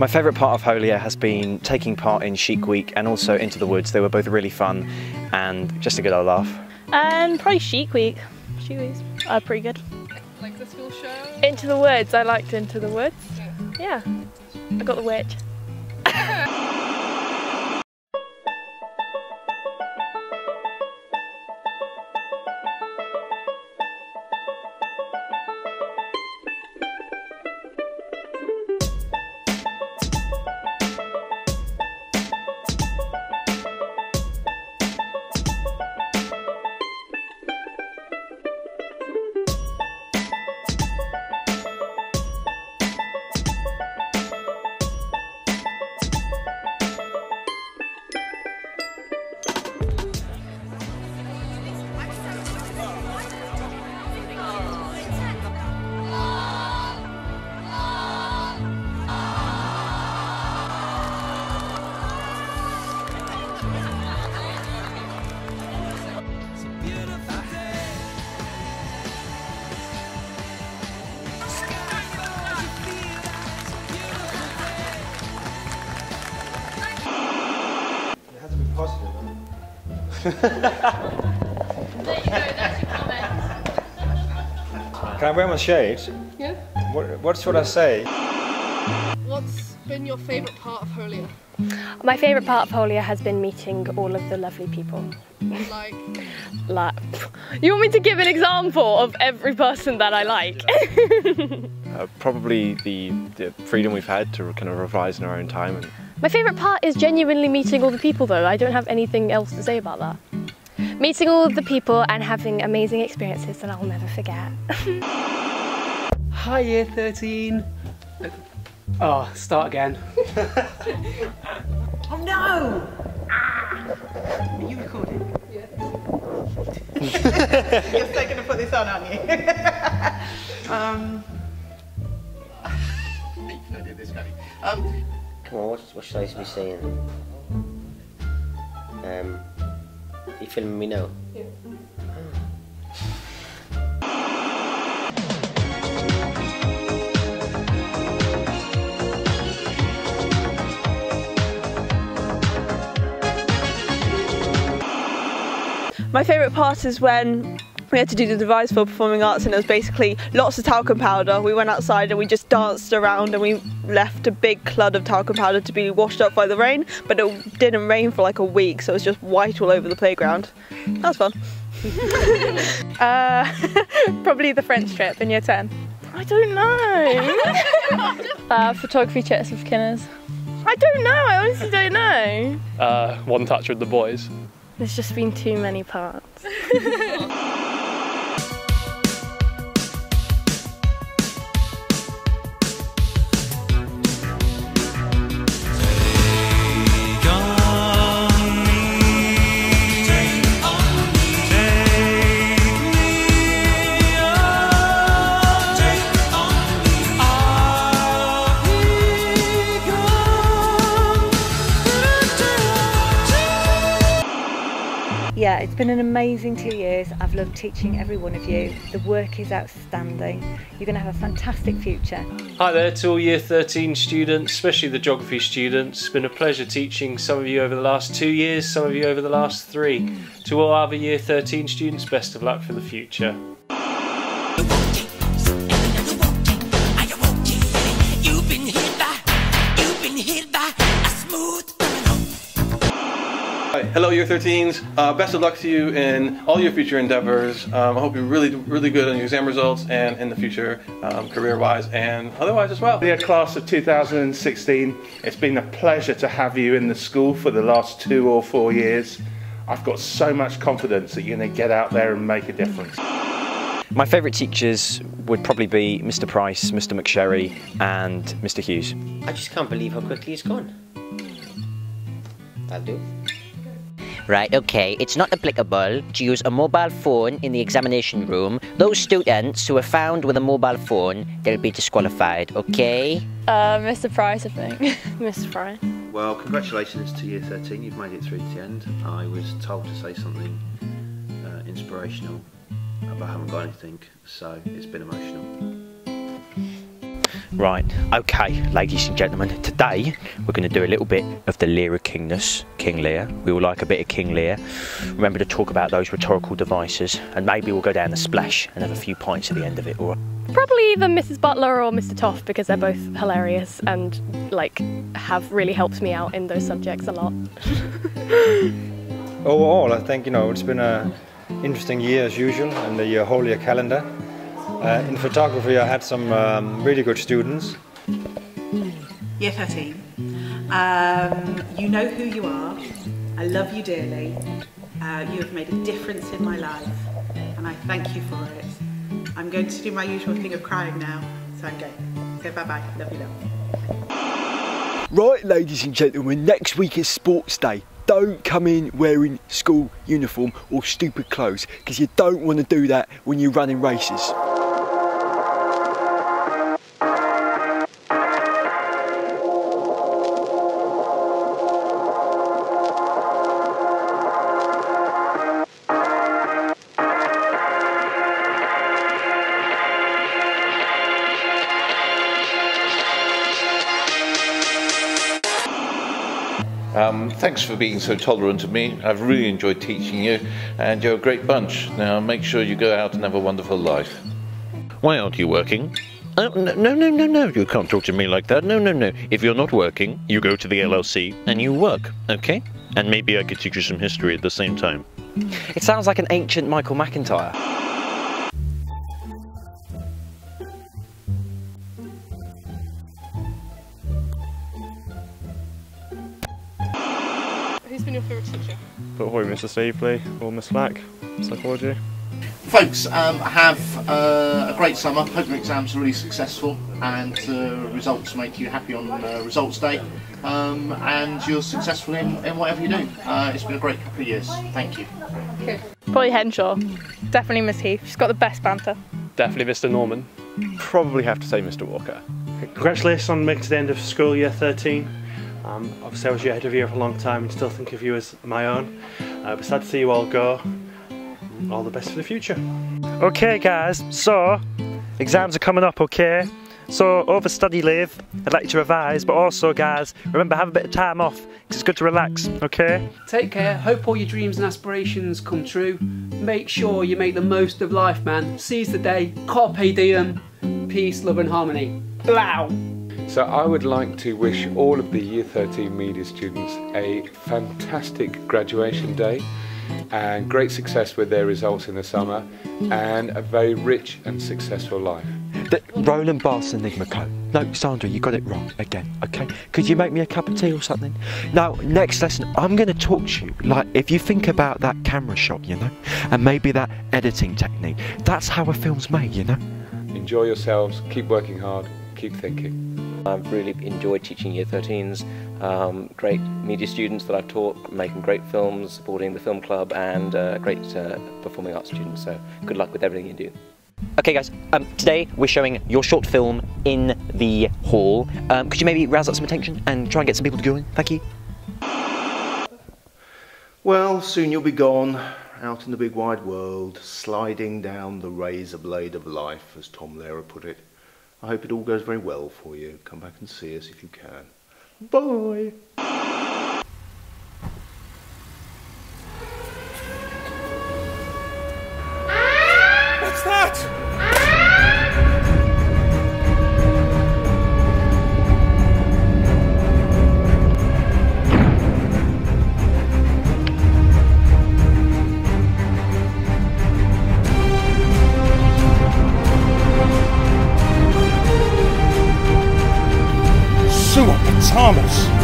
My favourite part of Hautlieu has been taking part in Chic Week and also Into the Woods. They were both really fun and just a good old laugh. And probably Chic Week. Chic Weeks are pretty good. Like the school show? Into the Woods, I liked Into the Woods. Yeah, I got the witch. Can I wear my shades? Yeah. What, what should I say? What's been your favourite part of Hautlieu? My favourite part of Hautlieu has been meeting all of the lovely people. Like, Like, you want me to give an example of every person that I like? Uh, probably the, the freedom we've had to kind of revise in our own time. And My favourite part is genuinely meeting all the people though. I don't have anything else to say about that. Meeting all of the people and having amazing experiences that I'll never forget. Hi, year 13. Oh, start again. oh no! Are you recording? You're still going to put this on, aren't you? What, should I be saying? Um, you filming me now? My favourite part is when we had to do the device for performing arts and it was basically lots of talcum powder. We went outside and we just danced around and we left a big cloud of talcum powder to be washed up by the rain, but it didn't rain for like a week, so it was just white all over the playground. That was fun. Uh, probably the French trip in year 10. I don't know. Uh, photography checks with Kinners. I don't know, I honestly don't know. uh, one touch with the boys. There's just been too many parts. Been an amazing two years. I've loved teaching every one of you. The work is outstanding. You're going to have a fantastic future. Hi there to all Year 13 students, especially the geography students. It's been a pleasure teaching some of you over the last two years, some of you over the last three. To all other Year 13 students, best of luck for the future. Hello, Year 13s. Uh, best of luck to you in all your future endeavors. Um, I hope you're really, really good on your exam results and in the future, um, career-wise and otherwise as well. Dear class of 2016, it's been a pleasure to have you in the school for the last two or four years. I've got so much confidence that you're going to get out there and make a difference. my favourite teachers would probably be Mr. Price, Mr. McSherry, and Mr. Hughes. I just can't believe how quickly it's gone. That'll do. Right, okay, it's not applicable to use a mobile phone in the examination room. Those students who are found with a mobile phone, they'll be disqualified, okay? Uh, Mr. Price, I think. Mr. Price. Well, congratulations to Year 13. You've made it through to the end. I was told to say something uh, inspirational, but I haven't got anything, so it's been emotional. Right, okay, ladies and gentlemen, today we're going to do a little bit of the Lear of Kingness, King Lear. We all like a bit of King Lear. Remember to talk about those rhetorical devices, and maybe we'll go down the splash and have a few pints at the end of it, alright? Probably either Mrs. Butler or Mr. Toff because they're both hilarious and like have really helped me out in those subjects a lot. Overall, I think you know it's been a interesting year as usual, and the uh, whole year calendar. Uh, in photography, I had some um, really good students. Year 13. Um, you know who you are. I love you dearly. Uh, you have made a difference in my life, and I thank you for it. I'm going to do my usual thing of crying now, so I'm going. So bye bye. Love you, love. Right, ladies and gentlemen, next week is sports day. Don't come in wearing school uniform or stupid clothes because you don't want to do that when you're running races. Um, thanks for being so tolerant of me. I've really enjoyed teaching you, and you're a great bunch. Now make sure you go out and have a wonderful life. Why aren't you working? Oh, no, no, no, no, no. You can't talk to me like that. No, no, no. If you're not working, you go to the LLC and you work, okay? And maybe I could teach you some history at the same time. It sounds like an ancient Michael McIntyre. Been your favourite teacher? Probably Mr. Steveley or Miss Flack, psychology. Folks, um, have uh, a great summer. Hope your exams are really successful and uh, results make you happy on uh, results day. Um, and you're successful in, in whatever you do. Uh, it's been a great couple of years. Thank you. Probably Henshaw. Definitely Miss Heath. She's got the best banter. Definitely Mr. Norman. Probably have to say Mr. Walker. Congratulations on making it to the end of school year 13. Um, obviously I was your head of year for a long time and still think of you as my own. Uh, but sad to see you all go. All the best for the future. Okay guys, so exams are coming up, okay? So over study leave, I'd like you to revise, but also guys, remember have a bit of time off, because it's good to relax, okay? Take care, hope all your dreams and aspirations come true. Make sure you make the most of life, man. Seize the day, carpe diem, peace, love and harmony. Blow! So I would like to wish all of the Year 13 media students a fantastic graduation day and great success with their results in the summer and a very rich and successful life. The Roland Barthes's Enigma Code. No, Sandra, you got it wrong again, okay? Could you make me a cup of tea or something? Now, next lesson, I'm going to talk to you like if you think about that camera shot, you know, and maybe that editing technique. That's how a film's made, you know? Enjoy yourselves, keep working hard, keep thinking. I've really enjoyed teaching Year 13s. Um, great media students that I've taught, making great films, supporting the film club, and uh, great uh, performing arts students. So good luck with everything you do. Okay, guys, um, today we're showing your short film in the hall. Um, could you maybe rouse up some attention and try and get some people to go in? Thank you. Well, soon you'll be gone, out in the big wide world, sliding down the razor blade of life, as Tom Lehrer put it. I hope it all goes very well for you. Come back and see us if you can. Bye. Sewell and Thomas.